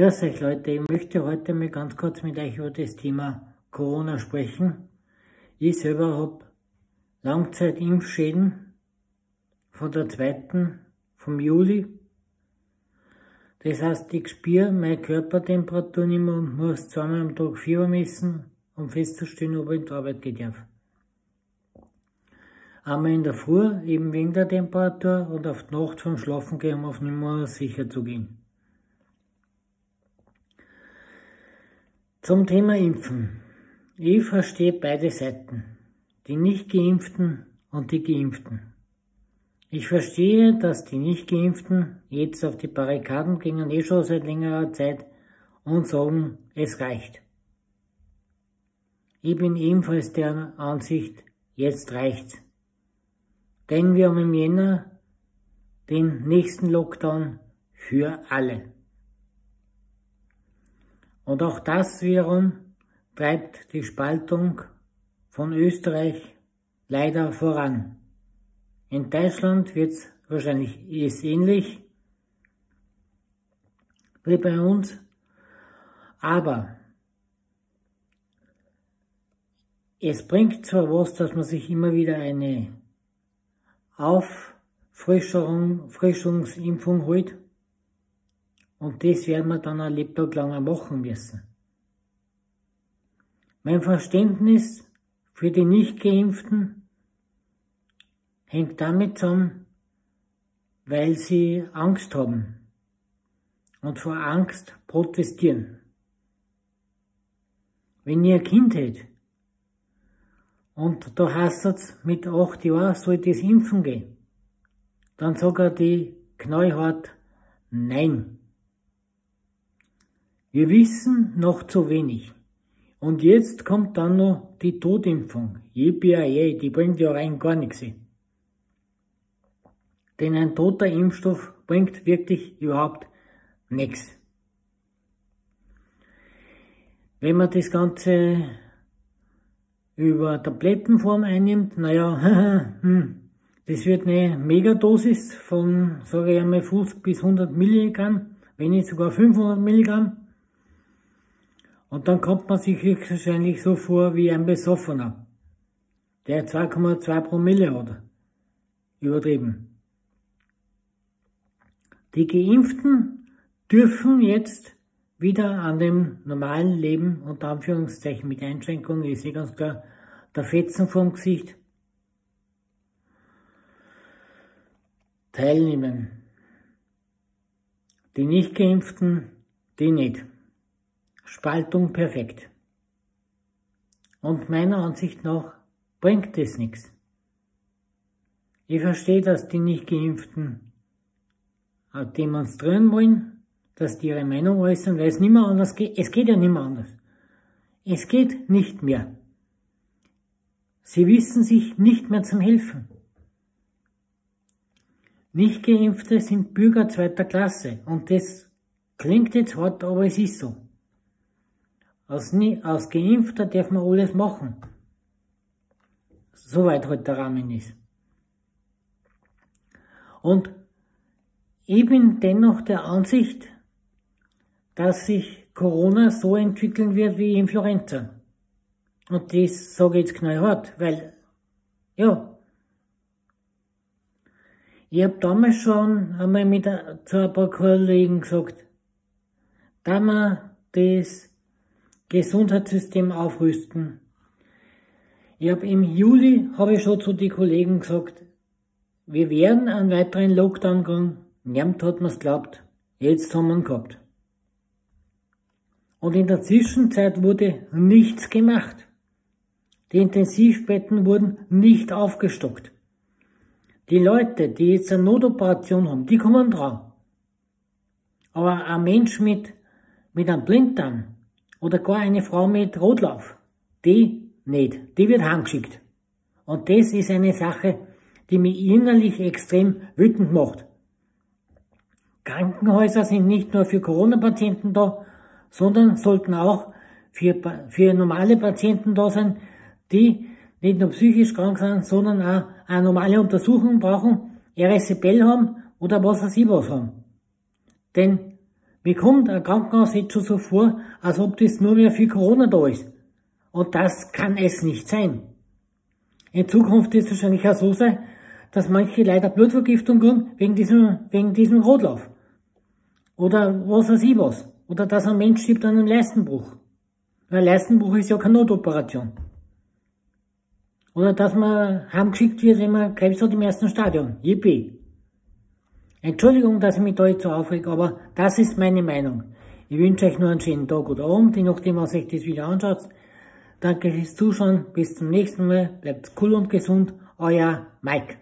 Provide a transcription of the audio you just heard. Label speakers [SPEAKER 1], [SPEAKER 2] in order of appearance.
[SPEAKER 1] Grüß euch Leute, ich möchte heute mal ganz kurz mit euch über das Thema Corona sprechen. Ich selber habe Langzeitimpfschäden von der zweiten, vom Juli. Das heißt, ich spüre meine Körpertemperatur nicht mehr und muss zweimal am Tag Fieber messen, um festzustellen, ob ich in die Arbeit gehen darf. Einmal in der Früh, eben wegen der Temperatur, und auf die Nacht vom Schlafen gehen, um auf Nummer sicher zu gehen. Zum Thema Impfen. Ich verstehe beide Seiten. Die nicht geimpften und die geimpften. Ich verstehe, dass die nicht geimpften jetzt auf die Barrikaden gingen eh schon seit längerer Zeit und sagen, es reicht. Ich bin ebenfalls der Ansicht, jetzt reicht's. Denn wir haben im Jänner den nächsten Lockdown für alle. Und auch das wiederum treibt die Spaltung von Österreich leider voran. In Deutschland wird es wahrscheinlich ist ähnlich wie bei uns, aber es bringt zwar was, dass man sich immer wieder eine Auffrischungsimpfung holt, und das werden wir dann ein Lebtag lang machen müssen. Mein Verständnis für die Nicht-Geimpften hängt damit zusammen, weil sie Angst haben und vor Angst protestieren. Wenn ihr ein Kind hättet und da heißt es, mit acht Jahren soll das impfen gehen, dann sagt er die knallhart Nein. Wir wissen noch zu wenig. Und jetzt kommt dann noch die Todimpfung. JPAE, die bringt ja rein gar nichts. Denn ein toter Impfstoff bringt wirklich überhaupt nichts. Wenn man das Ganze über Tablettenform einnimmt, naja, hm, das wird eine Megadosis von, sage ich einmal, 50 bis 100 Milligramm, wenn nicht sogar 500 Milligramm. Und dann kommt man sich höchstwahrscheinlich so vor wie ein Besoffener, der 2,2 Promille hat. Übertrieben. Die Geimpften dürfen jetzt wieder an dem normalen Leben, unter Anführungszeichen mit Einschränkungen, ich sehe ganz klar, der Fetzen vom Gesicht, teilnehmen. Die Nicht-Geimpften, die nicht. Spaltung perfekt. Und meiner Ansicht nach bringt es nichts. Ich verstehe, dass die nicht geimpften demonstrieren wollen, dass die ihre Meinung äußern, weil es nicht mehr anders geht. Es geht ja nicht mehr anders. Es geht nicht mehr. Sie wissen sich nicht mehr zum Helfen. Nicht geimpfte sind Bürger zweiter Klasse und das klingt jetzt hart, aber es ist so. Als, als Geimpfter darf man alles machen. Soweit halt der Rahmen ist. Und ich bin dennoch der Ansicht, dass sich Corona so entwickeln wird wie Influenza. Und das sage ich jetzt knallhart, weil, ja, ich habe damals schon einmal mit zu ein paar Kollegen gesagt, da man das Gesundheitssystem aufrüsten. Ich habe im Juli habe ich schon zu den Kollegen gesagt, wir werden einen weiteren Lockdown gehen. Niemand hat mir's glaubt. Jetzt haben wir ihn gehabt. Und in der Zwischenzeit wurde nichts gemacht. Die Intensivbetten wurden nicht aufgestockt. Die Leute, die jetzt eine Notoperation haben, die kommen dran. Aber ein Mensch mit, mit einem Blinddarm, oder gar eine Frau mit Rotlauf. Die nicht. Die wird heimgeschickt. Und das ist eine Sache, die mich innerlich extrem wütend macht. Krankenhäuser sind nicht nur für Corona-Patienten da, sondern sollten auch für, für normale Patienten da sein, die nicht nur psychisch krank sind, sondern auch eine normale Untersuchung brauchen, RSCPL haben oder was weiß ich was haben. Denn Mir kommt ein Krankenhaus jetzt schon so vor, als ob das nur mehr für Corona da ist. Und das kann es nicht sein. In Zukunft wird es wahrscheinlich auch so sein, dass manche Leute Blutvergiftung kriegen wegen diesem, wegen diesem Rotlauf. Oder was weiß ich was. Oder dass ein Mensch stirbt an einem Leistenbruch. Weil Leistenbruch ist ja keine Notoperation. Oder dass man heimgeschickt wird, wenn man Krebs hat im ersten Stadium. Yippie. Entschuldigung, dass ich mich da jetzt so aufrege, aber das ist meine Meinung. Ich wünsche euch nur einen schönen Tag oder Abend, je nachdem, was euch das Video anschaut. Danke fürs Zuschauen, bis zum nächsten Mal, bleibt cool und gesund, euer Mike.